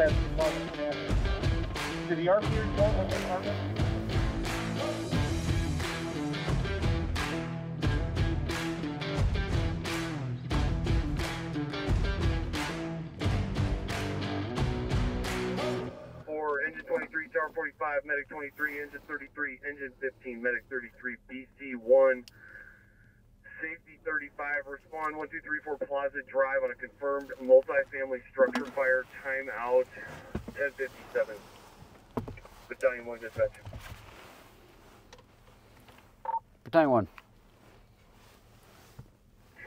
That's Did the RP report on the apartment? Engine 23, tower 45, medic 23, engine 33, engine 15, medic 33, BC1, safety 35, respond 1234 Plaza Drive on a confirmed multi-family structure fire, timeout 1057. Battalion 1 dispatch. Battalion 1.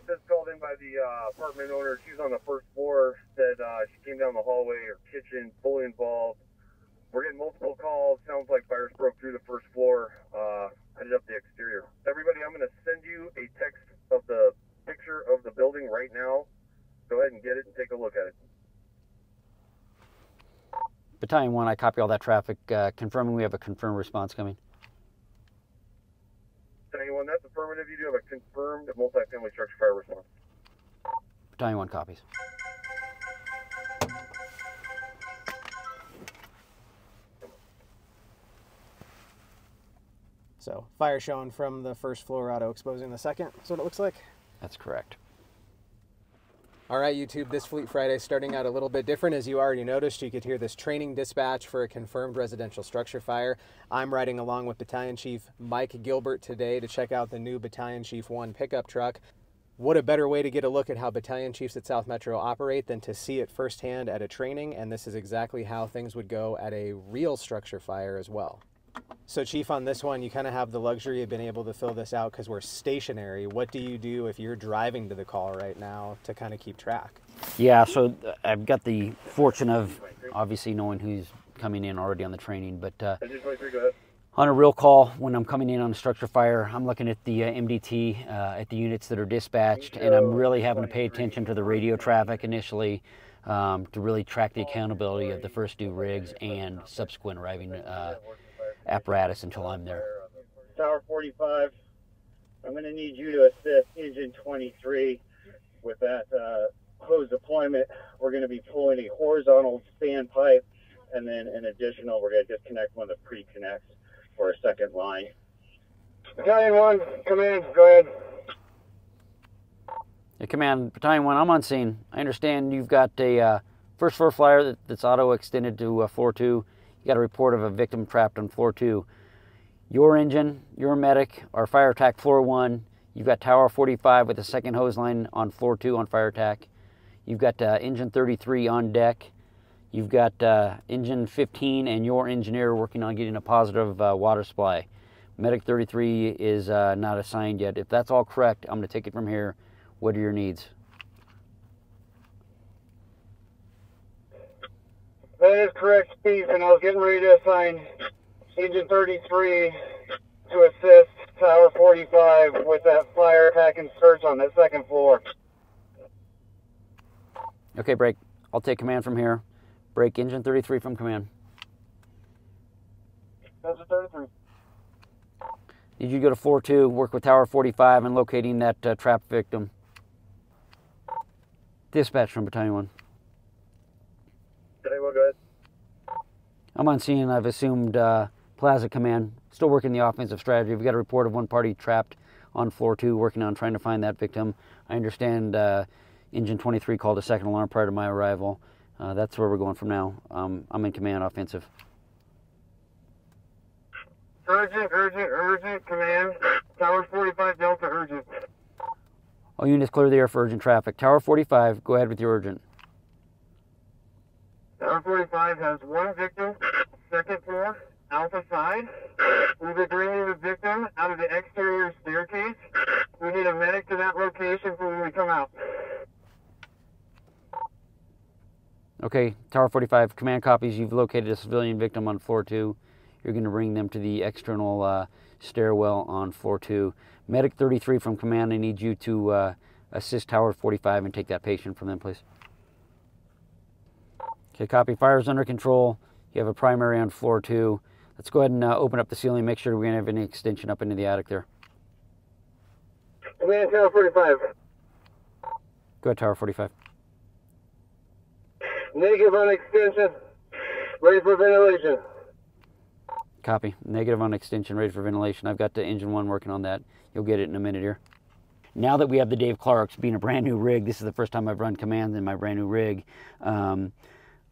Just called in by the uh, apartment owner. She was on the first floor. Said uh, she came down the hallway, her kitchen, fully involved. We're getting multiple calls. Sounds like fires broke through the first floor. Uh, headed up the exterior. Everybody, I'm going to send you a text of the picture of the building right now. Go ahead and get it and take a look at it. Battalion 1, I copy all that traffic, uh, confirming we have a confirmed response coming. Anyone, that's affirmative. You do have a confirmed multi-family structure fire response. Battalion 1 copies. So fire shown from the first floor auto exposing the second. That's what it looks like. That's correct. All right, YouTube, this Fleet Friday starting out a little bit different. As you already noticed, you could hear this training dispatch for a confirmed residential structure fire. I'm riding along with Battalion Chief Mike Gilbert today to check out the new Battalion Chief 1 pickup truck. What a better way to get a look at how battalion chiefs at South Metro operate than to see it firsthand at a training, and this is exactly how things would go at a real structure fire as well. So, Chief, on this one, you kind of have the luxury of being able to fill this out because we're stationary. What do you do if you're driving to the call right now to kind of keep track? Yeah, so uh, I've got the fortune of obviously knowing who's coming in already on the training, but uh, Engine 23, go ahead. on a real call, when I'm coming in on a structure fire, I'm looking at the uh, MDT, uh, at the units that are dispatched, and I'm really having to pay attention to the radio traffic initially um, to really track the accountability of the first two rigs and subsequent arriving uh, apparatus until I'm there. Tower 45, I'm going to need you to assist engine 23 with that uh, hose deployment. We're going to be pulling a horizontal standpipe, and then an additional, we're going to disconnect one of the pre-connects for a second line. Battalion 1, come in, go ahead. Yeah, Command, Battalion 1, I'm on scene. I understand you've got a uh, first floor flyer that, that's auto extended to uh, floor 2. You got a report of a victim trapped on floor 2. Your engine, your medic, our fire attack floor 1. You've got Tower 45 with a second hose line on floor 2 on fire attack. You've got uh, engine 33 on deck. You've got uh, engine 15 and your engineer working on getting a positive uh, water supply. Medic 33 is uh, not assigned yet. If that's all correct, I'm going to take it from here. What are your needs? That is correct, Steve, and I was getting ready to assign engine 33 to assist Tower 45 with that fire attack and search on that second floor. Okay, break. I'll take command from here. Break engine 33 from command. A 33. Need you go to floor 2, work with Tower 45 and locating that uh, trapped victim. Dispatch from Battalion 1. Okay, well, go ahead. I'm on scene. I've assumed uh, Plaza Command. Still working the offensive strategy. We've got a report of one party trapped on floor 2, working on trying to find that victim. I understand uh, Engine 23 called a second alarm prior to my arrival. Uh, that's where we're going from now. Um, I'm in command offensive. Urgent, urgent, urgent, command. Tower 45 Delta, urgent. All units clear the air for urgent traffic. Tower 45, go ahead with your urgent. Tower 45 has one victim, second floor, alpha side. We've been bringing the victim out of the exterior staircase. We need a medic to that location for when we come out. Okay, Tower 45, command copies. You've located a civilian victim on floor 2. You're going to bring them to the external uh, stairwell on floor 2. Medic 33 from command, I need you to uh, assist Tower 45 and take that patient from them, please. Okay, copy. Fire's under control. You have a primary on floor 2. Let's go ahead and uh, open up the ceiling, make sure we don't have any extension up into the attic there. Command Tower 45. Go ahead, Tower 45. Negative on extension. Ready for ventilation. Copy. Negative on extension, ready for ventilation. I've got the engine one working on that. You'll get it in a minute here. Now that we have the Dave Clarks being a brand new rig, this is the first time I've run commands in my brand new rig. Um,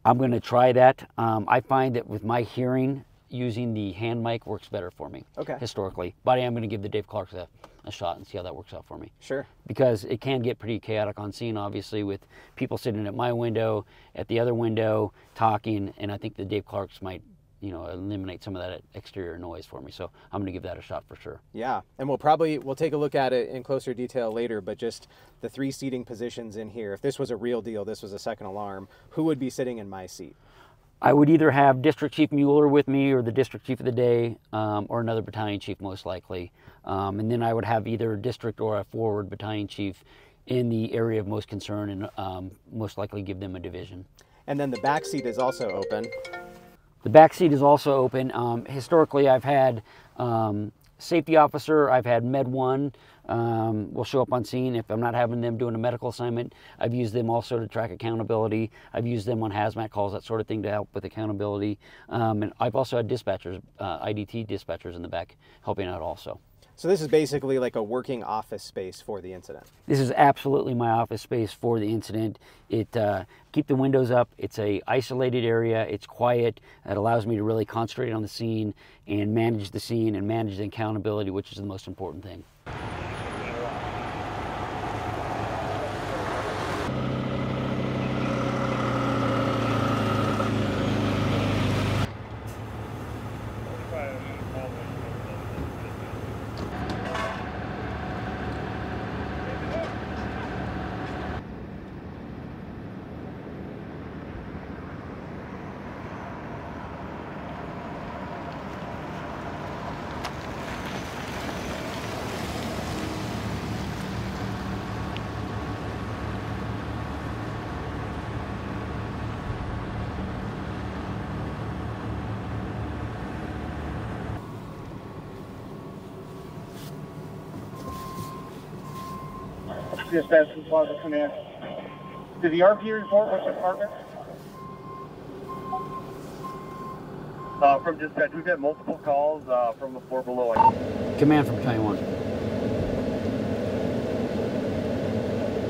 I'm going to try that. Um, I find that with my hearing, using the hand mic works better for me. Okay. Historically, but I am going to give the Dave Clarks a, a shot and see how that works out for me. Sure. Because it can get pretty chaotic on scene, obviously, with people sitting at my window, at the other window, talking, and I think the Dave Clarks might, you know, eliminate some of that exterior noise for me. So I'm going to give that a shot for sure. Yeah, and we'll probably we'll take a look at it in closer detail later. But just the three seating positions in here. If this was a real deal, this was a second alarm. Who would be sitting in my seat? I would either have District Chief Mueller with me or the District Chief of the day um, or another battalion chief most likely. Um, and then I would have either a district or a forward battalion chief in the area of most concern and um, most likely give them a division. And then the back seat is also open. The back seat is also open. Um, historically, I've had um, safety officer, I've had Med 1 um, will show up on scene if I'm not having them doing a medical assignment. I've used them also to track accountability. I've used them on hazmat calls, that sort of thing to help with accountability. Um, and I've also had dispatchers, uh, IDT dispatchers in the back helping out also. So this is basically like a working office space for the incident. This is absolutely my office space for the incident. It uh, keep the windows up. It's a isolated area. It's quiet. It allows me to really concentrate on the scene and manage the scene and manage the accountability, which is the most important thing. Dispatch from Plaza Command. Did the RP report which department? Uh, from dispatch, we've had multiple calls uh, from the floor below. Command from Battalion 1.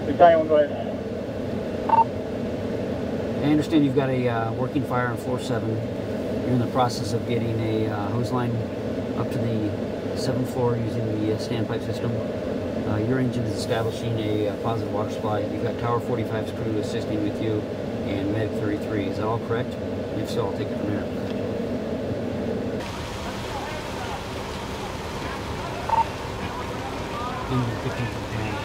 Battalion, one, go ahead. I understand you've got a uh, working fire on floor 7. You're in the process of getting a uh, hose line up to the seventh floor using the uh, standpipe system. Uh, your engine is establishing a uh, positive water supply. You've got Tower 45's crew assisting with you and Med 33. Is that all correct? If so, I'll take it from there. 15 from command.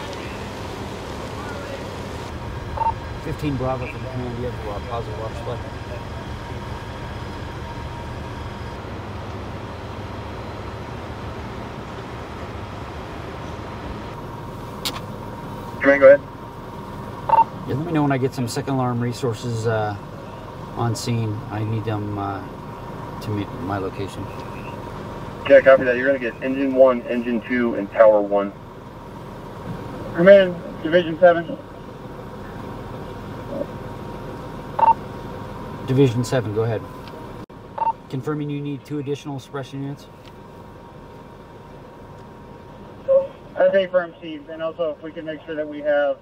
15 Bravo from command. You have uh, positive water supply. Command, go ahead. Yeah, let me know when I get some second alarm resources uh, on scene. I need them uh, to meet my location. Yeah, copy that. You're going to get engine 1, engine 2, and tower 1. Command, Division 7. Division 7, go ahead. Confirming you need two additional suppression units. That's A for MC, and also if we can make sure that we have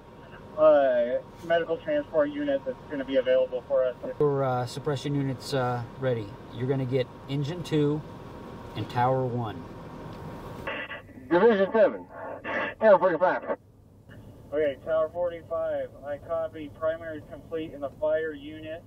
uh, medical transport unit that's going to be available for us. Your uh, suppression units uh, ready. You're going to get engine 2 and tower 1. Division 7, Tower 45. Okay, Tower 45, I copy. Primary is complete in the fire unit.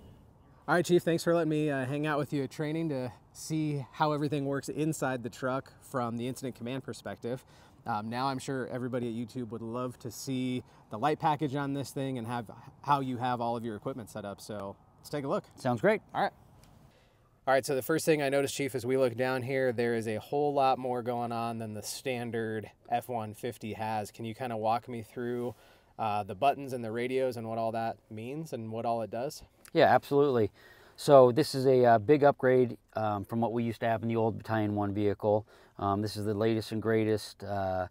All right, Chief, thanks for letting me uh, hang out with you at training to see how everything works inside the truck from the incident command perspective. Um, now I'm sure everybody at YouTube would love to see the light package on this thing and have how you have all of your equipment set up. So let's take a look. Sounds great. All right. All right, so the first thing I noticed, Chief, as we look down here, there is a whole lot more going on than the standard F-150 has. Can you kind of walk me through uh, the buttons and the radios and what all that means and what all it does? Yeah, absolutely. So this is a uh, big upgrade um, from what we used to have in the old Battalion 1 vehicle. Um, this is the latest and greatest uh,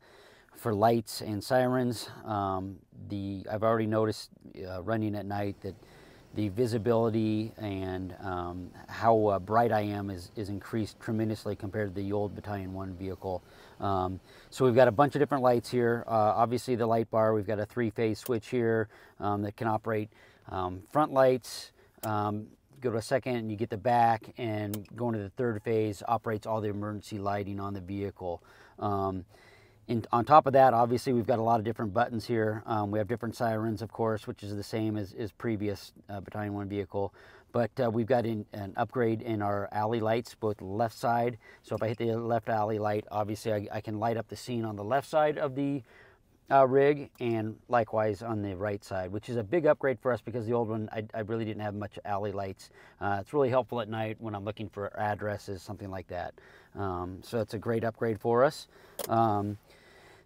for lights and sirens. Um, the I've already noticed uh, running at night that the visibility and um, how uh, bright I am is, is increased tremendously compared to the old Battalion 1 vehicle. Um, so we've got a bunch of different lights here. Uh, obviously the light bar, we've got a three-phase switch here um, that can operate front lights, um, go to a second and you get the back and going to the third phase operates all the emergency lighting on the vehicle. Um, in, on top of that, obviously, we've got a lot of different buttons here. Um, we have different sirens, of course, which is the same as, as previous uh, Battalion 1 vehicle. But uh, we've got in, an upgrade in our alley lights, both left side. So if I hit the left alley light, obviously I, I can light up the scene on the left side of the uh, rig and likewise on the right side, which is a big upgrade for us because the old one, I, I really didn't have much alley lights. Uh, it's really helpful at night when I'm looking for addresses, something like that. Um, so it's a great upgrade for us. Um,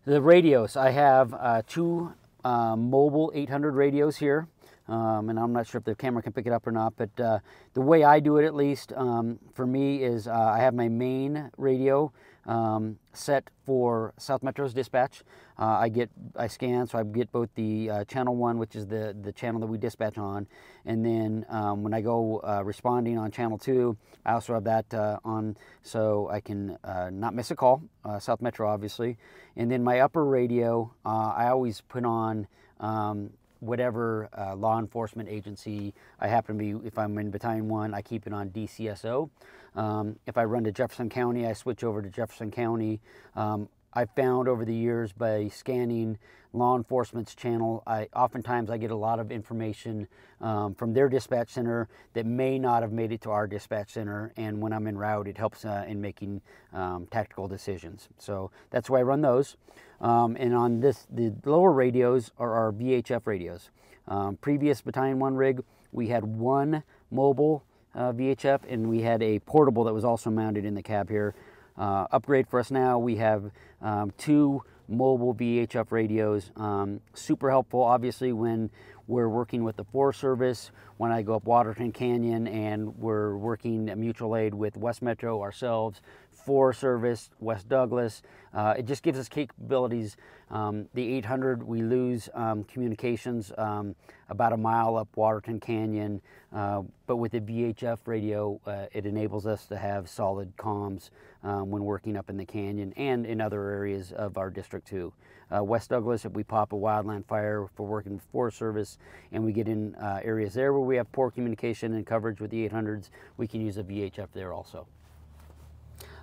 the radios, I have uh, two uh, mobile 800 radios here. Um, and I'm not sure if the camera can pick it up or not, but uh, the way I do it at least um, for me is uh, I have my main radio um, set for South Metro's dispatch. Uh, I get I scan, so I get both the uh, channel one, which is the the channel that we dispatch on, and then um, when I go uh, responding on channel two, I also have that uh, on so I can uh, not miss a call. Uh, South Metro, obviously, and then my upper radio, I always put on. Um, whatever law enforcement agency I happen to be, if I'm in Battalion 1, I keep it on DCSO. Um, if I run to Jefferson County, I switch over to Jefferson County. Um, I've found over the years by scanning law enforcement's channel, I oftentimes I get a lot of information um, from their dispatch center that may not have made it to our dispatch center. And when I'm en route, it helps uh, in making um, tactical decisions. So that's why I run those. Um, and on this, the lower radios are our VHF radios. Um, previous Battalion 1 rig, we had one mobile uh, VHF and we had a portable that was also mounted in the cab here. Uh, upgrade for us now, we have um, two mobile VHF radios. Um, super helpful, obviously, when we're working with the Forest Service, when I go up Waterton Canyon and we're working at mutual aid with West Metro ourselves, Forest Service, West Douglas. Uh, it just gives us capabilities. Um, the 800, we lose um, communications um, about a mile up Waterton Canyon, uh, but with the VHF radio, uh, it enables us to have solid comms um, when working up in the canyon and in other areas of our district too. Uh, West Douglas, if we pop a wildland fire for working with Forest Service and we get in uh, areas there where we have poor communication and coverage with the 800s, we can use a VHF there also.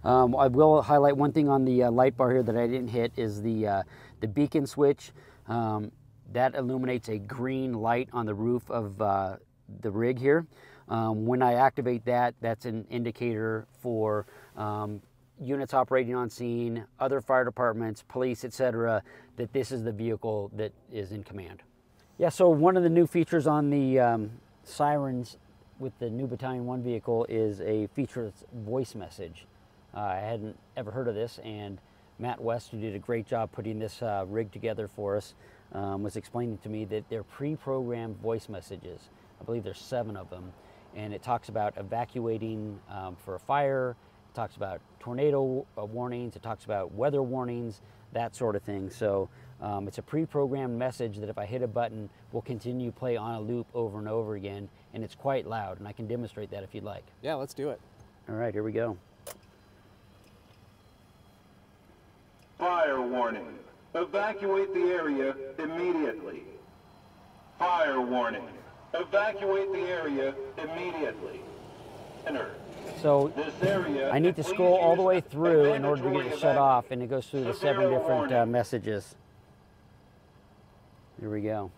Um, I will highlight one thing on the uh, light bar here that I didn't hit is the, uh, the beacon switch. Um, that illuminates a green light on the roof of uh, the rig here. Um, when I activate that, that's an indicator for um, units operating on scene, other fire departments, police, etc., that this is the vehicle that is in command. Yeah, so one of the new features on the um, sirens with the new Battalion 1 vehicle is a feature that's voice message. Uh, I hadn't ever heard of this, and Matt West, who did a great job putting this uh, rig together for us, um, was explaining to me that they're pre-programmed voice messages. I believe there's seven of them, and it talks about evacuating um, for a fire, it talks about tornado uh, warnings, it talks about weather warnings, that sort of thing. So um, it's a pre-programmed message that if I hit a button, will continue play on a loop over and over again, and it's quite loud, and I can demonstrate that if you'd like. Yeah, let's do it. All right, here we go. Fire warning. Evacuate the area immediately. Fire warning. Evacuate the area immediately. Enter. So This area. I need to scroll all the way through in order to get it shut off, and it goes through the seven different uh, messages. Here we go.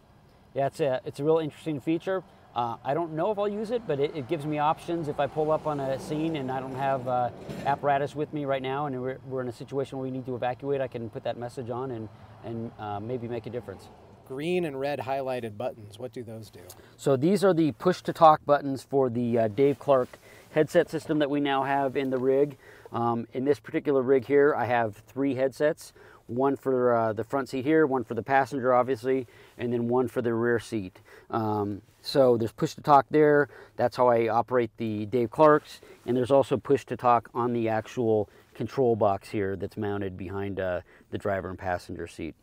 Yeah, it's a, it's a real interesting feature. Uh, I don't know if I'll use it, but it, it gives me options if I pull up on a scene and I don't have uh, apparatus with me right now and we're, we're in a situation where we need to evacuate, I can put that message on and, and uh, maybe make a difference. Green and red highlighted buttons, what do those do? So these are the push to talk buttons for the uh, Dave Clark headset system that we now have in the rig. Um, in this particular rig here, I have three headsets. One for uh, the front seat here, one for the passenger, obviously, and then one for the rear seat. Um, so there's push to talk there. That's how I operate the Dave Clarks. And there's also push to talk on the actual control box here that's mounted behind uh, the driver and passenger seat.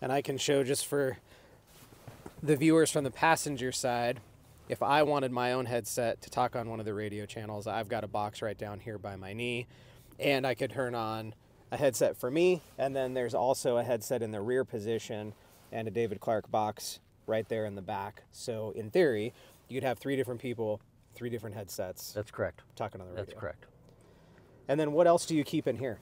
And I can show just for the viewers from the passenger side, if I wanted my own headset to talk on one of the radio channels, I've got a box right down here by my knee, and I could turn on a headset for me, and then there's also a headset in the rear position and a David Clark box right there in the back. So in theory, you could have three different people, three different headsets That's correct. talking on the radio. That's correct. And then what else do you keep in here?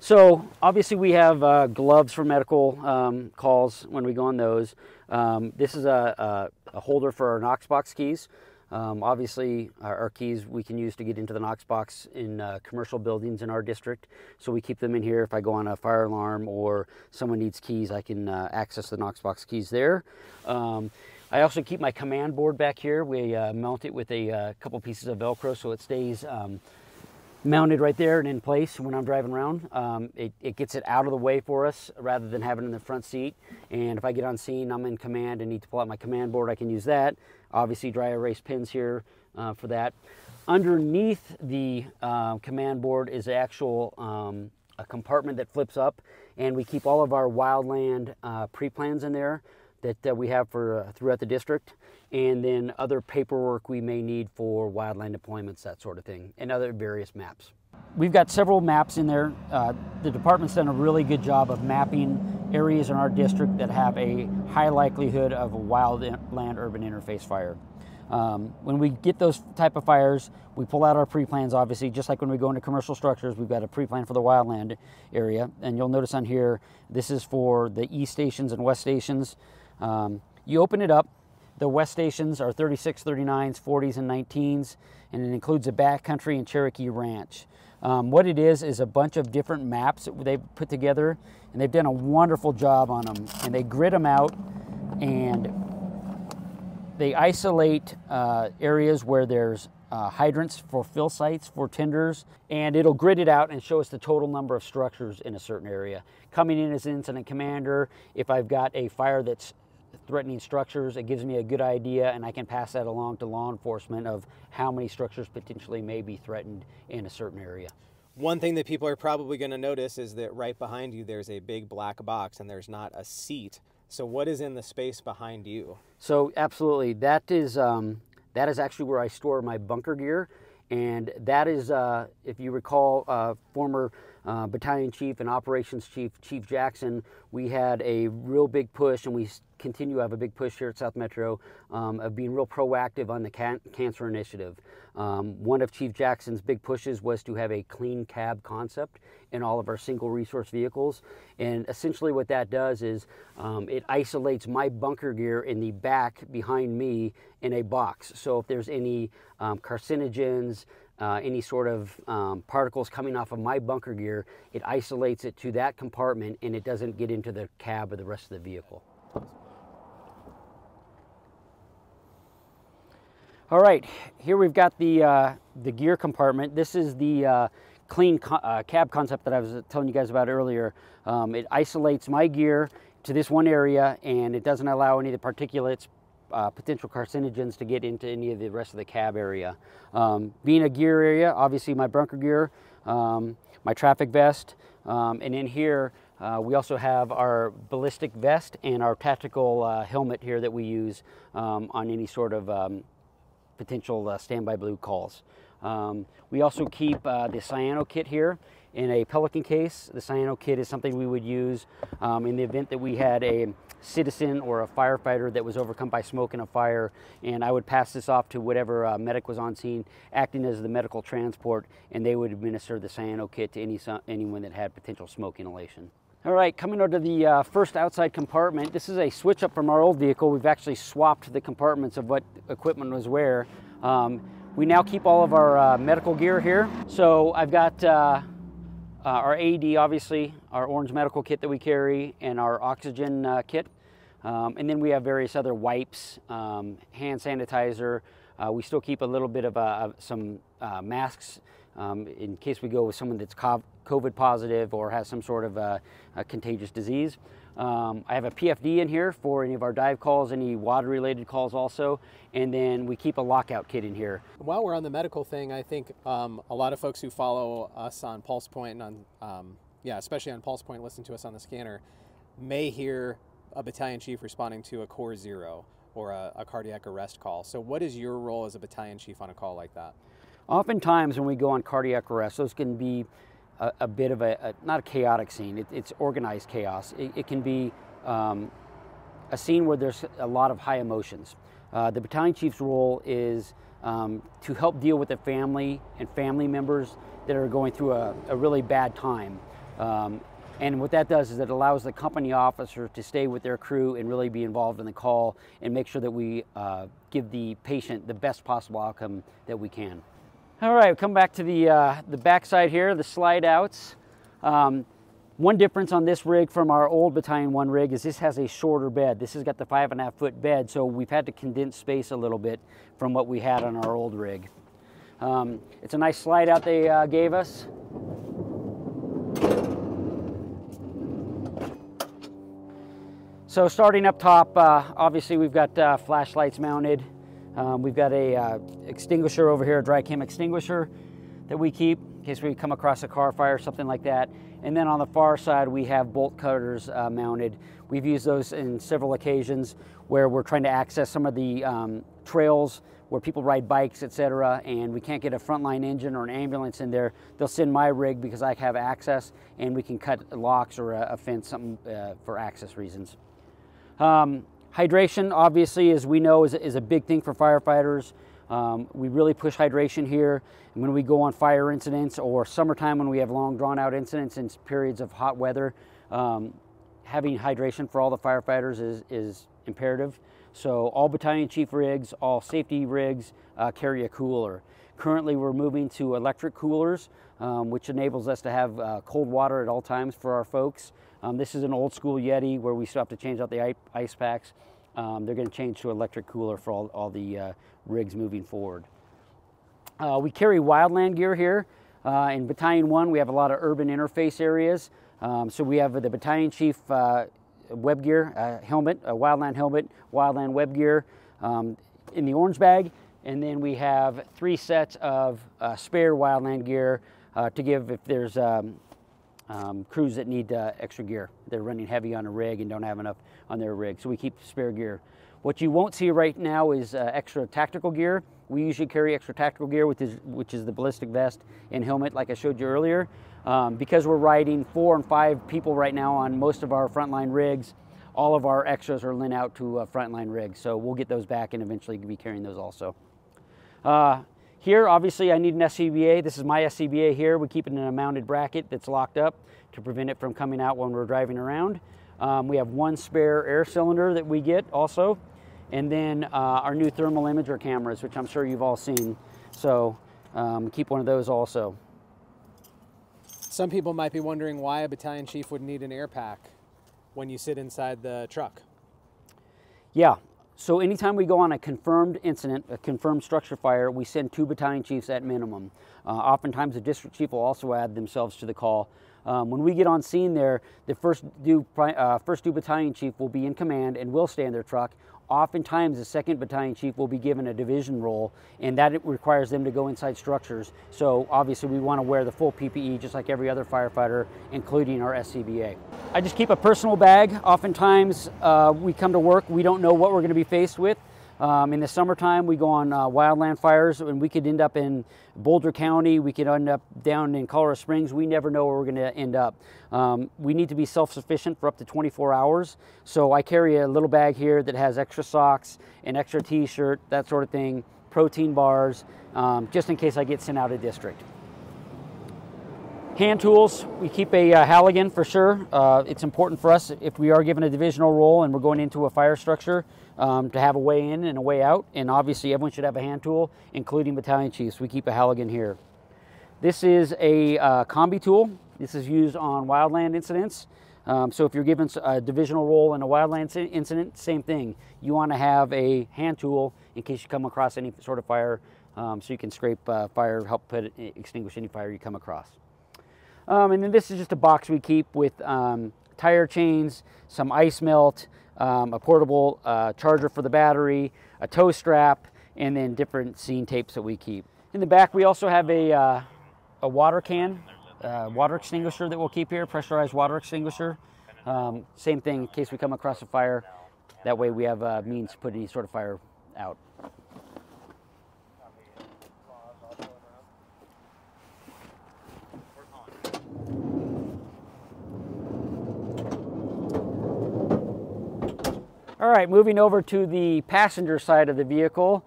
So obviously we have uh, gloves for medical um, calls when we go on those. Um, this is a, a, a, holder for our Knox box keys. Um, obviously our, our, keys we can use to get into the Knox box in uh, commercial buildings in our district. So we keep them in here. If I go on a fire alarm or someone needs keys, I can uh, access the Knox box keys there. Um, I also keep my command board back here. We uh, mount it with a uh, couple pieces of Velcro so it stays um, mounted right there and in place when I'm driving around. Um, it, it, gets it out of the way for us rather than having it in the front seat. And if I get on scene, I'm in command and need to pull out my command board, I can use that. Obviously dry erase pins here uh, for that. Underneath the uh, command board is actual um, a compartment that flips up and we keep all of our wildland uh, pre-plans in there that we have for uh, throughout the district and then other paperwork we may need for wildland deployments, that sort of thing, and other various maps. We've got several maps in there. Uh, the department's done a really good job of mapping areas in our district that have a high likelihood of a wildland urban interface fire. Um, when we get those type of fires, we pull out our pre-plans, obviously, just like when we go into commercial structures, we've got a pre-plan for the wildland area. And you'll notice on here, this is for the east stations and west stations. Um, you open it up, the west stations are 36, 39s, 40s, and 19s, and it includes a backcountry and Cherokee Ranch. Um, what it is is a bunch of different maps that they've put together, and they've done a wonderful job on them. And they grid them out, and they isolate uh, areas where there's uh, hydrants for fill sites for tenders, and it'll grid it out and show us the total number of structures in a certain area. Coming in as incident commander, if I've got a fire that's threatening structures. It gives me a good idea and I can pass that along to law enforcement of how many structures potentially may be threatened in a certain area. One thing that people are probably going to notice is that right behind you there's a big black box and there's not a seat. So what is in the space behind you? So absolutely, that is um, that is actually where I store my bunker gear, and that is, uh, if you recall, uh, former uh, battalion chief and operations chief Chief Jackson. We had a real big push, and we continue to have a big push here at South Metro um, of being real proactive on the can cancer initiative. Um, one of Chief Jackson's big pushes was to have a clean cab concept in all of our single resource vehicles. And essentially what that does is um, it isolates my bunker gear in the back behind me in a box. So if there's any um, carcinogens, uh, any sort of um, particles coming off of my bunker gear, it isolates it to that compartment and it doesn't get into the cab or the rest of the vehicle. All right, here we've got the, uh, the gear compartment. This is the uh, clean co uh, cab concept that I was telling you guys about earlier. Um, it isolates my gear to this one area and it doesn't allow any of the particulates, uh, potential carcinogens to get into any of the rest of the cab area. Um, being a gear area, obviously my bunker gear, um, my traffic vest, um, and in here uh, we also have our ballistic vest and our tactical uh, helmet here that we use um, on any sort of um, potential uh, standby blue calls. Um, we also keep uh, the Cyanokit here in a Pelican case. The Cyanokit is something we would use in the event that we had a citizen or a firefighter that was overcome by smoke in a fire and I would pass this off to whatever uh, medic was on scene acting as the medical transport and they would administer the Cyanokit to any, anyone that had potential smoke inhalation. All right, coming over to the uh, first outside compartment. This is a switch up from our old vehicle. We've actually swapped the compartments of what equipment was where. Um, we now keep all of our uh, medical gear here. So I've got uh, uh our AED, obviously, our orange medical kit that we carry, and our oxygen uh, kit. Um, and then we have various other wipes, um, hand sanitizer. Uh, we still keep a little bit of some masks um, in case we go with someone that's COVID positive or has some sort of a, a contagious disease. Um, I have a PFD in here for any of our dive calls, any water related calls also, and then we keep a lockout kit in here. While we're on the medical thing, I think um, a lot of folks who follow us on Pulse Point and on, um, yeah, especially on Pulse Point, listen to us on the scanner, may hear a battalion chief responding to a core zero or a, a cardiac arrest call. So, what is your role as a battalion chief on a call like that? Oftentimes, when we go on cardiac arrest, those can be a, a bit of a, a, not a chaotic scene. It, it's organized chaos. It, it can be um, a scene where there's a lot of high emotions. Uh, the battalion chief's role is um, to help deal with the family and family members that are going through a, a really bad time. Um, and what that does is it allows the company officer to stay with their crew and really be involved in the call and make sure that we uh, give the patient the best possible outcome that we can. All right, come back to the, uh, the backside here, the slide outs. Um, one difference on this rig from our old Battalion 1 rig is this has a shorter bed. This has got the five and a half foot bed, so we've had to condense space a little bit from what we had on our old rig. Um, it's a nice slide out they uh, gave us. So starting up top, uh, obviously we've got uh, flashlights mounted. Um, we've got a uh, extinguisher over here, a dry chem extinguisher that we keep in case we come across a car fire, or something like that. And then on the far side, we have bolt cutters uh, mounted. We've used those in several occasions where we're trying to access some of the um, trails where people ride bikes, etc., and we can't get a frontline engine or an ambulance in there. They'll send my rig because I have access, and we can cut locks or a, a fence, something uh, for access reasons. Um, hydration, obviously, as we know, is, is a big thing for firefighters. Um, we really push hydration here. And when we go on fire incidents or summertime when we have long drawn out incidents in periods of hot weather, um, having hydration for all the firefighters is, is imperative. So all battalion chief rigs, all safety rigs uh, carry a cooler. Currently we're moving to electric coolers, um, which enables us to have uh, cold water at all times for our folks. Um, this is an old school Yeti where we still have to change out the ice packs. Um, they're going to change to electric cooler for all, all the uh, rigs moving forward. Uh, we carry wildland gear here. Uh, in Battalion 1, we have a lot of urban interface areas. Um, so we have the Battalion Chief uh, web gear, uh, helmet, a wildland helmet, wildland web gear um, in the orange bag. And then we have three sets of uh, spare wildland gear to give if there's um, um, crews that need uh, extra gear. They're running heavy on a rig and don't have enough on their rig, so we keep spare gear. What you won't see right now is uh, extra tactical gear. We usually carry extra tactical gear, which is, which is the ballistic vest and helmet, like I showed you earlier. Um, because we're riding four and five people right now on most of our frontline rigs, all of our extras are lent out to uh, frontline rigs. So we'll get those back and eventually be carrying those also. Uh, here, obviously, I need an SCBA. This is my SCBA here. We keep it in a mounted bracket that's locked up to prevent it from coming out when we're driving around. Um, we have one spare air cylinder that we get also. And then uh, our new thermal imager cameras, which I'm sure you've all seen. So um, keep one of those also. Some people might be wondering why a battalion chief would need an air pack when you sit inside the truck. Yeah, so anytime we go on a confirmed incident, a confirmed structure fire, we send two battalion chiefs at minimum. Uh, oftentimes the district chief will also add themselves to the call. Um, when we get on scene there, the first due, uh, first due battalion chief will be in command and will stay in their truck. Oftentimes, the second battalion chief will be given a division role, and that requires them to go inside structures. So obviously, we want to wear the full PPE just like every other firefighter, including our SCBA. I just keep a personal bag. Oftentimes, uh, we come to work, we don't know what we're going to be faced with. Um, in the summertime, we go on uh, wildland fires, and we could end up in Boulder County. We could end up down in Colorado Springs. We never know where we're going to end up. Um, we need to be self-sufficient for up to 24 hours. So I carry a little bag here that has extra socks, an extra T-shirt, that sort of thing, protein bars, um, just in case I get sent out of district. Hand tools, we keep a uh, Halligan for sure. Uh, it's important for us if we are given a divisional role and we're going into a fire structure um, to have a way in and a way out. And obviously everyone should have a hand tool, including battalion chiefs. We keep a Halligan here. This is a uh, combi tool. This is used on wildland incidents. Um, so if you're given a divisional role in a wildland incident, same thing. You want to have a hand tool in case you come across any sort of fire um, so you can scrape uh, fire, help put, extinguish any fire you come across. Um, and then this is just a box we keep with um, tire chains, some ice melt, um, a portable uh, charger for the battery, a tow strap, and then different scene tapes that we keep. In the back, we also have a, uh, a water can, uh, water extinguisher that we'll keep here, pressurized water extinguisher. Um, same thing in case we come across a fire, That way we have uh, means to put any sort of fire out. All right, moving over to the passenger side of the vehicle,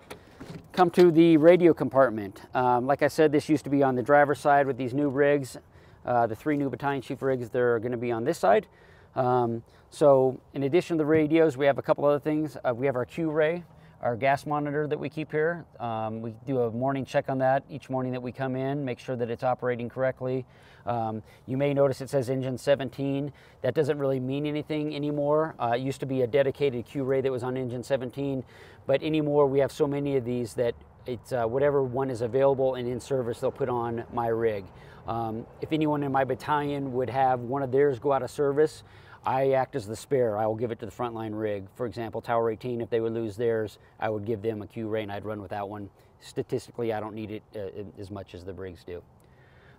come to the radio compartment. Um, like I said, this used to be on the driver's side with these new rigs. Uh, the three new battalion chief rigs, they're going to be on this side. Um, so in addition to the radios, we have a couple other things. Uh, we have our QRAE, our gas monitor that we keep here. Um, we do a morning check on that each morning that we come in, make sure that it's operating correctly. Um, you may notice it says engine 17. That doesn't really mean anything anymore. Uh, it used to be a dedicated QRAE that was on engine 17, but anymore we have so many of these that it's uh, whatever one is available and in service they'll put on my rig. Um, if anyone in my battalion would have one of theirs go out of service, I act as the spare. I will give it to the frontline rig. For example, Tower 18, if they would lose theirs, I would give them a QRAE and I'd run with that one. Statistically, I don't need it uh, as much as the rigs do.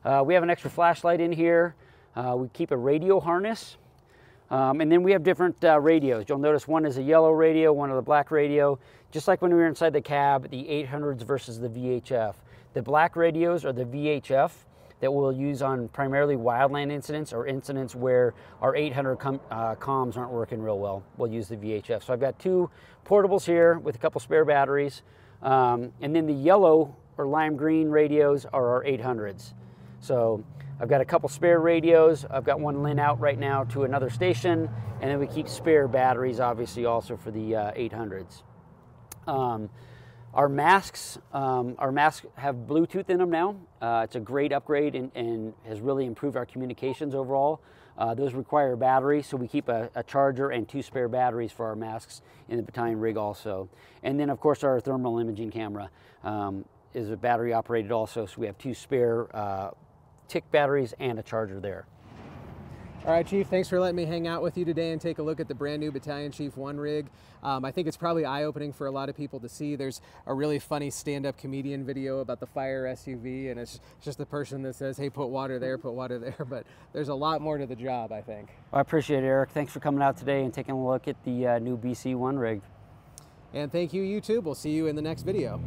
Uh, we have an extra flashlight in here. Uh, we keep a radio harness. Um, and then we have different uh, radios. You'll notice one is a yellow radio, one is a black radio. Just like when we were inside the cab, the 800s versus the VHF. The black radios are the VHF that we'll use on primarily wildland incidents or incidents where our 800 com uh, comms aren't working real well. We'll use the VHF. So I've got two portables here with a couple spare batteries. Um, and then the yellow or lime green radios are our 800s. So I've got a couple spare radios. I've got one lin out right now to another station, and then we keep spare batteries, obviously, also for the uh, 800s. Um, our masks, um, our masks have Bluetooth in them now. Uh, it's a great upgrade and, and, has really improved our communications overall. Uh, those require a battery, so we keep a, a, charger and two spare batteries for our masks in the battalion rig also. And then, of course, our thermal imaging camera um, is a battery operated also, so we have two spare uh, TIC batteries and a charger there. All right, Chief, thanks for letting me hang out with you today and take a look at the brand new Battalion Chief 1 rig. Um, I think it's probably eye-opening for a lot of people to see. There's a really funny stand-up comedian video about the fire SUV, and it's just the person that says, hey, put water there, put water there, but there's a lot more to the job, I think. I appreciate it, Eric. Thanks for coming out today and taking a look at the uh, new BC1 rig. And thank you, YouTube. We'll see you in the next video.